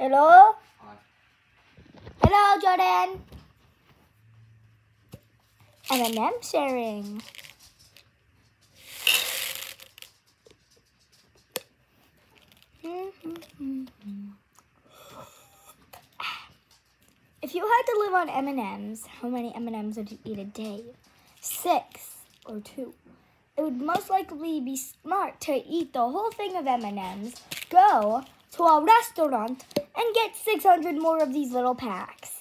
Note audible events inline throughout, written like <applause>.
Hello? Hi. Hello, Jordan. M&M sharing. <sighs> If you had to live on M&Ms, how many M&Ms would you eat a day? Six or two. It would most likely be smart to eat the whole thing of M&Ms, go to a restaurant, and get 600 more of these little packs.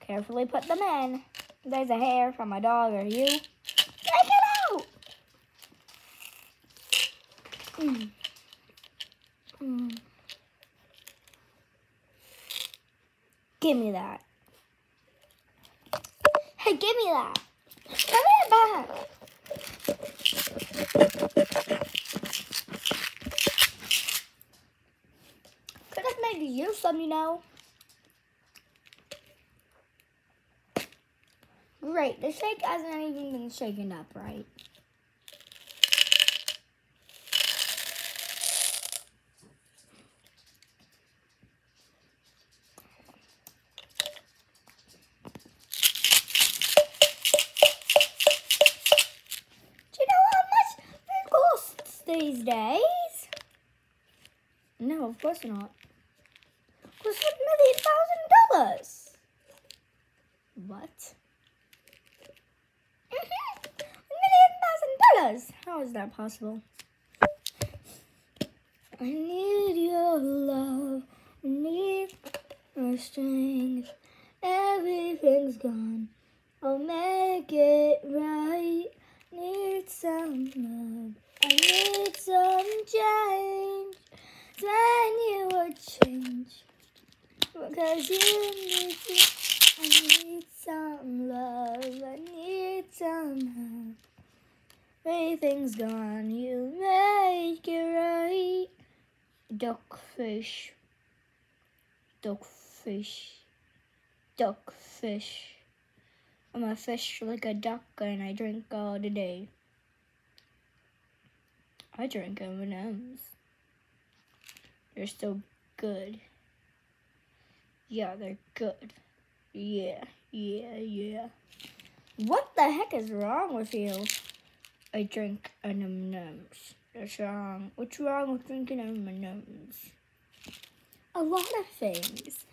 Carefully put them in. There's a hair from a dog or you. Take it out! Mm. Mm. Give me that. Hey, give me that. Give me back. Some, you know. Great, the shake hasn't even been shaken up right. Do you know how much it costs these days? No, of course not. Dollars. What? Mhm. A million thousand dollars. How is that possible? I need your love. I need your strength. Everything's gone. I'll make it right. Need some love. I need some change. Then you would change. Because you need to. I need some love. I need some help. Everything's gone. You make it right. Duckfish. Duckfish. Duckfish. I'm a fish like a duck and I drink all the day. I drink M&M's. They're so good. Yeah, they're good. Yeah, yeah, yeah. What the heck is wrong with you? I drink M&M's. That's wrong. What's wrong with drinking M&M's? A lot of things.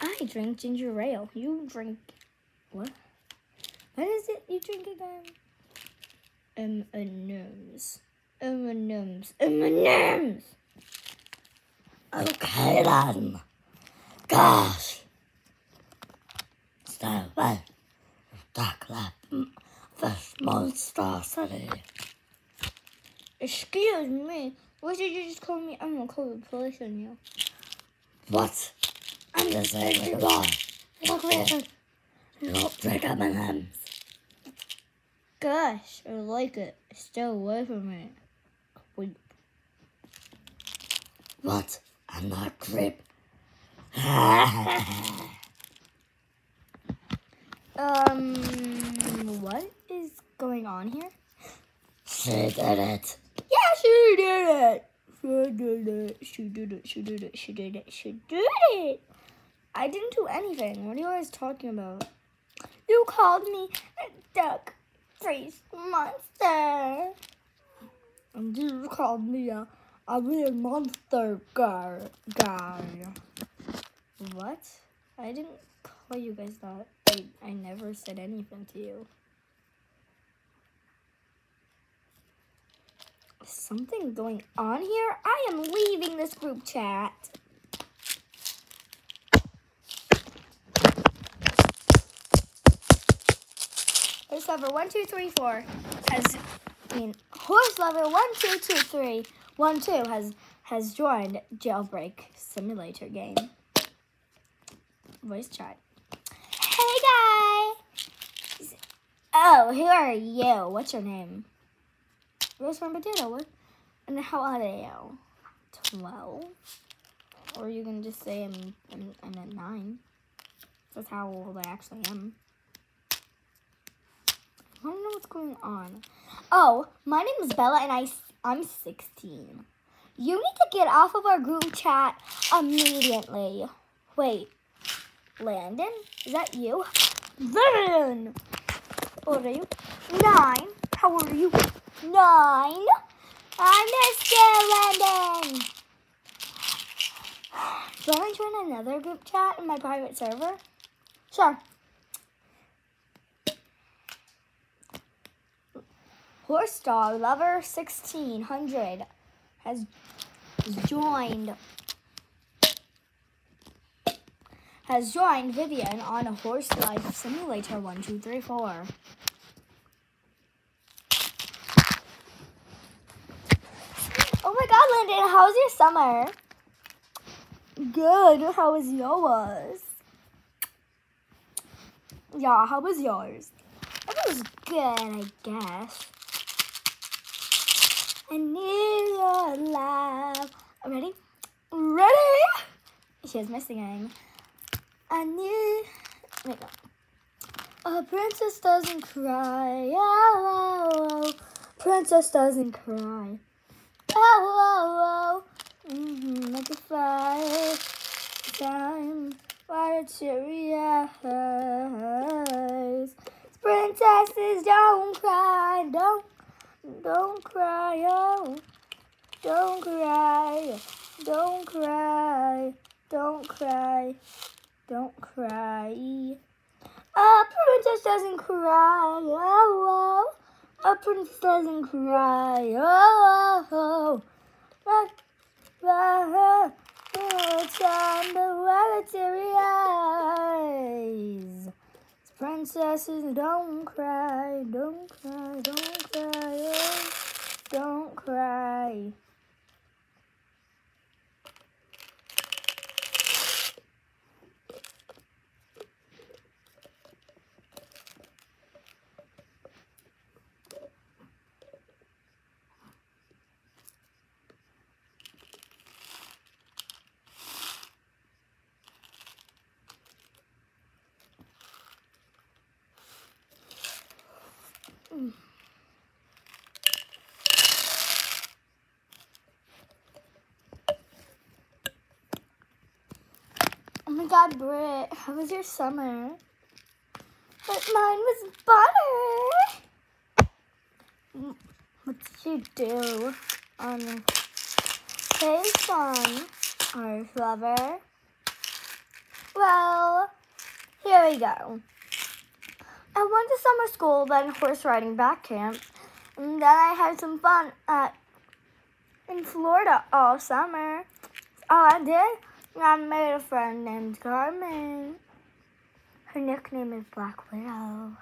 I drink ginger ale. You drink what? What is it you drink again? M&M's. M&M's. M&M's. Okay then. Gosh. Stay away. That this monstrosity. Excuse me. What did you just call me? I'm gonna call the police on you. What? I'm just saying goodbye. Look weird. You don't drink M&M's. Gosh, I like it. Stay away from it. Wait. What? I'm not creep. Um, what is going on here? she did it. Yeah, she did it. She did it. She did it. She did it. She did it. She did it. I didn't do anything. What are you guys talking about? You called me a duck face monster. And you called me a, a real monster guy. guy. What? I didn't call you guys that. I, I never said anything to you. Something going on here? I am leaving this group chat. Horse lover one two three four has I mean horse lover one two two three one two has has joined jailbreak simulator game. Voice chat. Hey guys. Oh, who are you? What's your name? Rose from Potato. And how old are you? Twelve. Or you can just say I'm I'm, I'm at nine. That's how old I actually am. I don't know what's going on. Oh, my name is Bella and I, I'm 16. You need to get off of our group chat immediately. Wait, Landon, is that you? Landon, what are you? Nine. How are you? Nine. I missed you, Landon. Do to join another group chat in my private server? Sure. Horse dog lover 1600 has joined has joined Vivian on a horse life simulator 1234. Oh my god, Lyndon, how was your summer? Good. How was yours? Yeah, how was yours? It was good, I guess. I need your love. Ready? Ready? Here's my singing. I need. No. A princess doesn't cry. Oh, oh, oh. Princess doesn't cry. Oh, oh, oh. Mm-hmm, like a fire. Time. Fire cherry eyes. Princesses don't cry. Don't. Don't cry. Oh. Don't cry. Don't cry. Don't cry. Don't cry. A princess doesn't cry. Oh, oh. A princess doesn't cry. Oh, oh, oh. But, it's on the teary eyes. Princesses don't cry. Don't cry. Don't cry. Oh, don't cry. Oh my god, Britt, how was your summer? But mine was butter. What did you do on Hey Fun, our lover? Well, here we go. I went to summer school, then horse riding back camp, and then I had some fun at in Florida all summer. All I did, I made a friend named Carmen. Her nickname is Black Widow.